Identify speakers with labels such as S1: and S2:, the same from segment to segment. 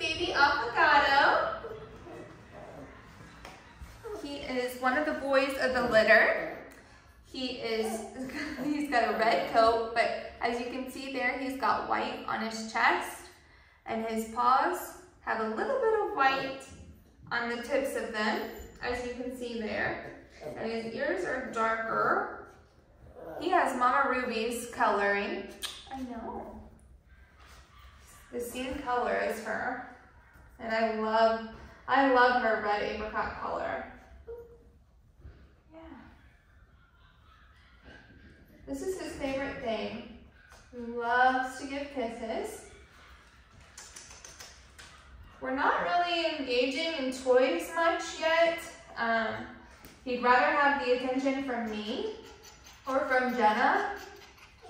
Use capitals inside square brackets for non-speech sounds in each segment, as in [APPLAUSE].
S1: baby Affogato. He is one of the boys of the litter. He is, [LAUGHS] he's got a red coat, but as you can see there, he's got white on his chest and his paws have a little bit of white on the tips of them, as you can see there. And his ears are darker. He has Mama Ruby's coloring. I know. The same color as her. And I love, I love her red apricot color. Yeah. This is his favorite thing. He loves to give kisses. We're not really engaging in toys much yet. Um, he'd rather have the attention from me or from Jenna.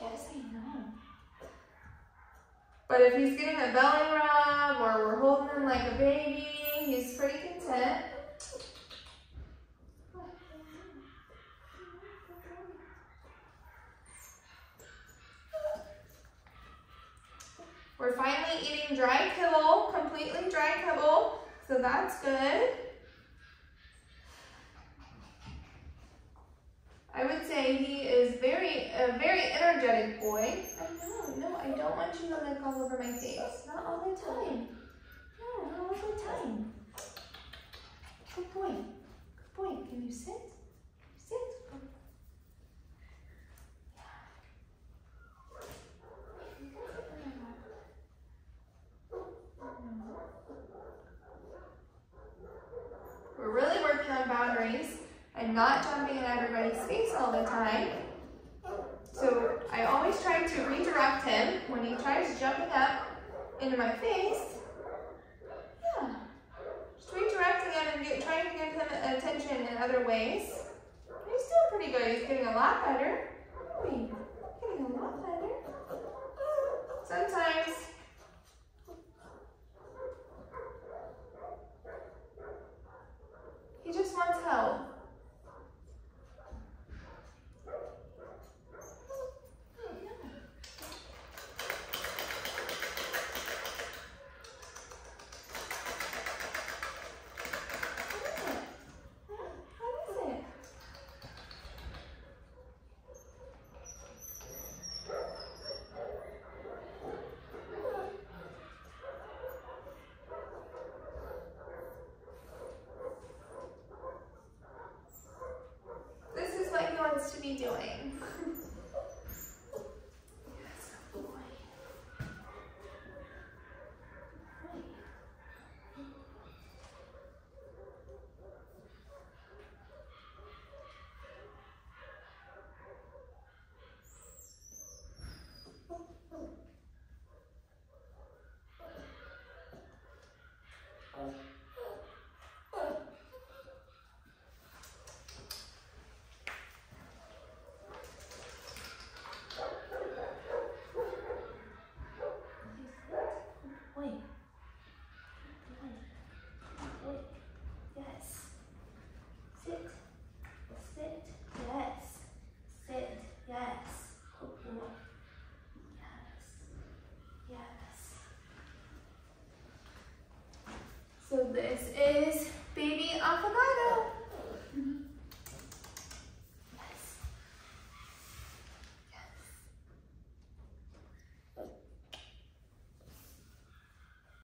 S1: Yes, I know. But if he's getting a belly rub or we're holding him like a baby, he's pretty content. We're finally eating dry kibble, completely dry kibble, so that's good. I would say he is very, a very energetic boy. I know, no, I don't want you to lick all over my face. Not all the time. No, not all the time. Good boy. Good boy. Can you sit? Sit. We're really working on boundaries and not jumping in everybody's face all the time. So I always try to redirect him when he tries jumping up into my face. Yeah, just redirecting him and get, trying to give him attention in other ways. He's still pretty good. He's getting a lot better. Getting a lot better. she doing? yes, good This is Baby Affogato.